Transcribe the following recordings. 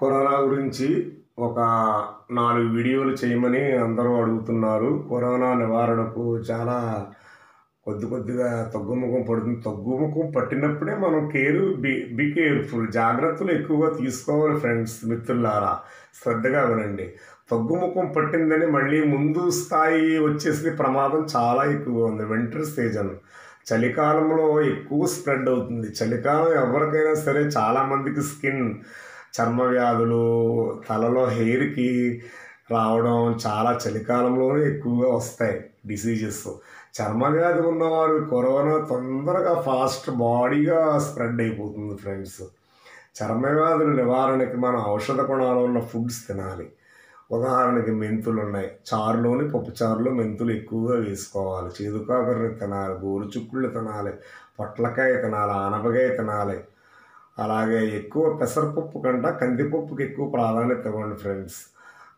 Corona గురించి ఒక నాలుగు వీడియోలు చేయమని అందరూ అడుగుతున్నారు. కరోనా నివారణకు చాలా కొద్ది కొద్దిగా తగ్గుముఖం పడుతుంది. తగ్గుముఖం పట్టినప్పుడే మనం కేర్ బి బీ కేర్ఫుల్ జాగ్రత్తలు ఎక్కువగా తీసుకోవాలి ఫ్రెండ్స్ మిత్రులారా. శ్రద్ధగా వినండి. తగ్గుముఖం పట్టిందని మళ్ళీ ముందు స్థాయి వచ్చేసి ప్రమాదం చాలా ఎక్కువ ఉంది. Winter season. చలికాలంలో ఎక్కువ స్ప్రెడ్ అవుతుంది. చలికాలం ఎవరికైనా సరే చాలామందికి స్కిన్ చర్మ వ్యాధులు తలలో హెయిర్కి రావడం చాలా చలికాలంలోనే ఎక్కువగా వస్తాయి డిసీజెస్. చర్మ వ్యాధి ఉన్నవారు కరోనా తొందరగా ఫాస్ట్ బాడీగా స్ప్రెడ్ అయిపోతుంది ఫ్రెండ్స్. చర్మ వ్యాధుల నివారణకి మనం ఔషధ గుణాలు ఉన్న ఫుడ్స్ తినాలి. ఉదాహరణకి మెంతులు ఉన్నాయి. చారులోని పప్పు చారులో మెంతులు ఎక్కువగా వేసుకోవాలి. చేదుకాకరని తినాలి. గోరుచుక్కుళ్ళు తినాలి. పొట్లకాయ తినాలి. ఆనపకాయ తినాలి. అలాగే ఎక్కువ పెసరపప్పు కంట కందిపప్పుకి ఎక్కువ ప్రాధాన్యత ఇవ్వండి ఫ్రెండ్స్.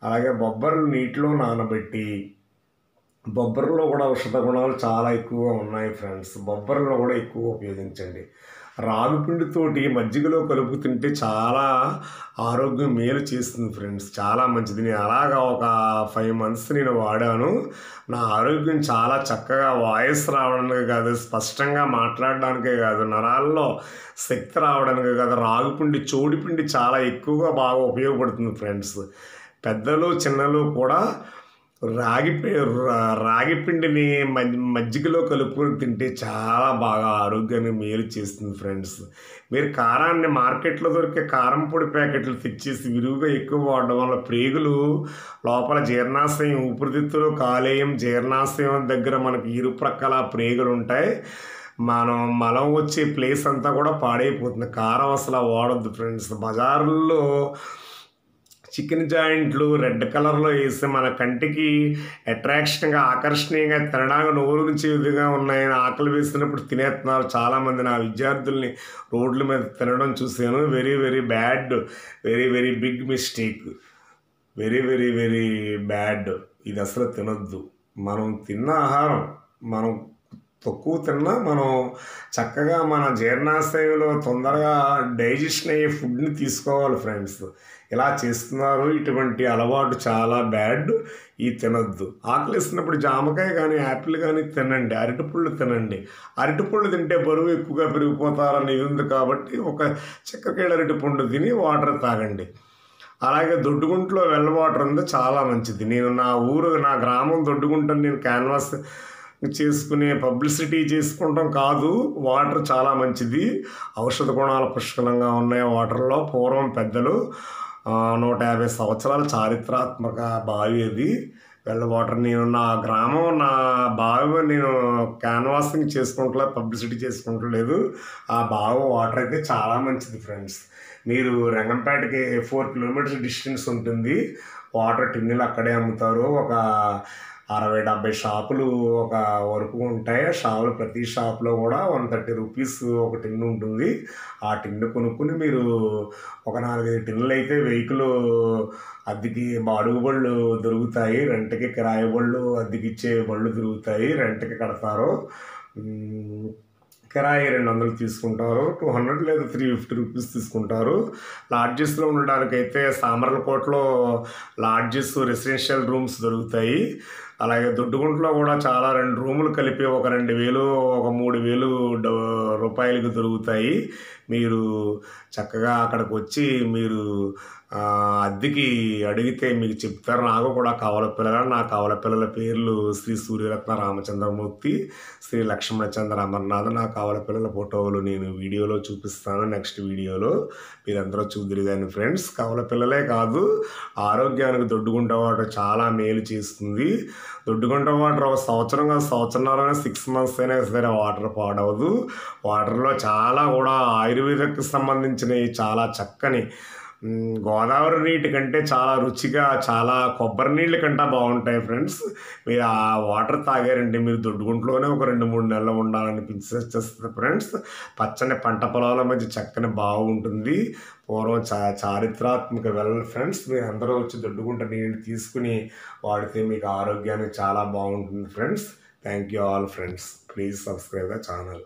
అలాగే బొబ్బర్లు నీటిలో నానబెట్టి బొబ్బరిలో కూడా ఔషధ గుణాలు చాలా ఎక్కువగా ఉన్నాయి ఫ్రెండ్స్. బొబ్బరిలో కూడా ఎక్కువ ఉపయోగించండి. రాగి పిండితోటి మజ్జిగలో కలుపు తింటే చాలా ఆరోగ్యం మేలు చేస్తుంది ఫ్రెండ్స్. చాలా మంచిది. నేను అలాగా ఒక ఫైవ్ మంత్స్ నేను వాడాను. నా ఆరోగ్యం చాలా చక్కగా వాయిస్ రావడానికి కాదు స్పష్టంగా మాట్లాడడానికే కాదు నరాల్లో శక్తి రావడానికి కాదు రాగిపిండి చోడిపిండి చాలా ఎక్కువగా బాగా ఉపయోగపడుతుంది ఫ్రెండ్స్. పెద్దలు చిన్నలు కూడా రాగి పి- రా- రాగి పిండిని మజ్జిగలో కలుపుకొని తింటే చాలా బాగా ఆరోగ్యాన్ని మేలు చేస్తుంది ఫ్రెండ్స్. మీరు కారాన్ని మార్కెట్లో దొరికే కారం పొడి ప్యాకెట్లు తెచ్చేసి విరివిగా ఎక్కువ వాడడం వల్ల ప్రేగులు లోపల జీర్ణాశయం ఊపిరితిత్తులు కాలేయం జీర్ణాశయం దగ్గర మనకి ఇరు ప్రక్కల ప్రేగులు ఉంటాయి. మనం మలం వచ్చే ప్లేస్ అంతా కూడా పాడైపోతుంది. కారం అసలు వాడద్దు ఫ్రెండ్స్. బజారుల్లో చికెన్ జాయింట్లు రెడ్ కలర్లో వేసి మన కంటికి అట్రాక్షన్గా ఆకర్షణీయంగా తినడానికి నోరు నుంచి విధంగా ఉన్నాయని ఆకలి వేసినప్పుడు తినేస్తున్నారు చాలామంది. నా విద్యార్థుల్ని రోడ్ల మీద తినడం చూశాను. Very very bad. Very very big mistake. Very very very bad. ఇది అసలు తినొద్దు. మనం తిన్న ఆహారం మనం తక్కువ తిన్నా మనం చక్కగా మన జీర్ణాశయంలో తొందరగా డైజెషన్ అయ్యే ఫుడ్ని తీసుకోవాలి ఫ్రెండ్స్. ఇలా చేస్తున్నారు. ఇటువంటి అలవాటు చాలా బ్యాడ్. ఈ తినద్దు. ఆకలిస్తున్నప్పుడు జామకాయ కానీ యాపిల్ కానీ తినండి. అరటిపళ్ళు తినండి. అరటిపళ్ళు తింటే బరువు ఎక్కువగా పెరిగిపోతారని ఉంది కాబట్టి ఒక చెక్కకేళ అరటిపండు తిని వాటర్ తాగండి. అలాగే దొడ్డుగుంట్లో వెల్ వాటర్ ఉంది. చాలా మంచిది. నేను నా ఊరు నా గ్రామం దొడ్డుగుంటని నేను క్యాన్వాస్ చేసుకునే పబ్లిసిటీ చేసుకుంటాం కాదు వాటర్ చాలా మంచిది. ఔషధ గుణాలు పుష్కలంగా ఉన్నాయి వాటర్లో. పూర్వం పెద్దలు నూట యాభై సంవత్సరాల చారిత్రాత్మక బావి అది. వెళ్ళ వాటర్ నేను నా గ్రామం నా బావి నేను క్యాన్వాసింగ్ చేసుకుంటలేదు పబ్లిసిటీ చేసుకుంటలేదు. ఆ బావి వాటర్ అయితే చాలా మంచిది ఫ్రెండ్స్. మీరు రంగంపేటకి ఫోర్ కిలోమీటర్స్ డిస్టెన్స్ ఉంటుంది. వాటర్ టిన్నులు అక్కడే అమ్ముతారు. ఒక అరవై డెబ్బై షాపులు ఒక వరకు ఉంటాయి. ఆ షాపులు ప్రతి షాప్లో కూడా వన్ థర్టీ రూపీస్ ఒక టిన్ ఉంటుంది. ఆ టిన్ను కొనుక్కుని మీరు ఒక నాలుగైదు టిన్నులు అయితే వెహికల్ అద్దెకి బాడుగు బళ్ళు దొరుకుతాయి. రెంట్కి కిరాయి బళ్ళు అద్దెకిచ్చే బళ్ళు దొరుకుతాయి. రెంట్కి కడతారు. కిరాయి రెండు వందలు తీసుకుంటారు. టూ హండ్రెడ్ లేదా త్రీ ఫిఫ్టీ రూపీస్ తీసుకుంటారు. లాడ్జెస్లో ఉండడానికైతే సామర్లకోటలో లాడ్జెస్ రెసిడెన్షియల్ రూమ్స్ దొరుకుతాయి. అలాగే దొడ్డుగుంట్లో కూడా చాలా రెండు రూములు కలిపి ఒక రెండు వేలు ఒక మూడు వేలు డ- రూపాయలకు దొరుకుతాయి. మీరు చక్కగా అక్కడికి వచ్చి మీరు అద్దెకి అడిగితే మీకు చెప్తారు. నాకు కూడా కావల పిల్లల నా కావల పిల్లల పేర్లు శ్రీ సూర్యరత్న రామచంద్రమూర్తి శ్రీ లక్ష్మణచంద్ర అమర్నాథ్. నా కావల పిల్లల ఫోటోలు నేను వీడియోలో చూపిస్తాను నెక్స్ట్ వీడియోలో. మీరందరూ చూద్దరు కానీ ఫ్రెండ్స్. కావల పిల్లలే కాదు ఆరోగ్యానికి దొడ్డుగుంట వాటి చాలా మేలు చేస్తుంది. దొడ్డుకుంట వాటర్. ఒక సంవత్సరం కాదు సంవత్సరంన్నర సిక్స్ మంత్స్ అయినా సరే వాటర్ పాడవదు. వాటర్లో చాలా కూడా ఆయుర్వేదకు సంబంధించినవి చాలా చక్కని గోదావరి నీటి కంటే చాలా రుచిగా చాలా కొబ్బరి నీళ్ళ కంటే బాగుంటాయి ఫ్రెండ్స్. మీరు ఆ వాటర్ తాగారంటే మీరు దొడ్డుగుంట్లోనే ఒక రెండు మూడు నెలలు ఉండాలనిపించేస్తుంది ఫ్రెండ్స్. పచ్చని పంట పొలాల మధ్య చక్కని బాగుంటుంది. పూర్వం చా చారిత్రాత్మక వెళ్ళ ఫ్రెండ్స్ మీరు అందరూ వచ్చి దొడ్డుగుంట నీళ్ళు తీసుకుని వాడితే మీకు ఆరోగ్యానికి చాలా బాగుంటుంది friends. Thank you all friends. Please subscribe the channel.